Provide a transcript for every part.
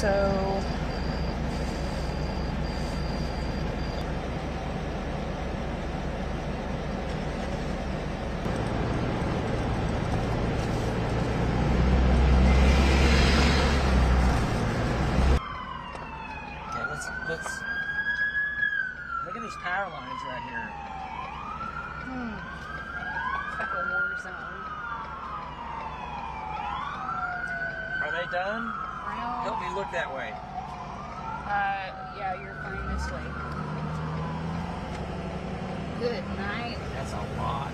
So Okay, let's let's look at these power lines right here. Hmm. It's like a war zone. Are they done? Help me look that way. uh, yeah, you're fine this way. Good night. That's a lot.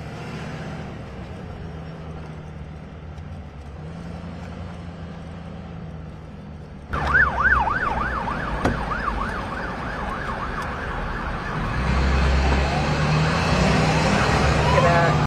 Look at that.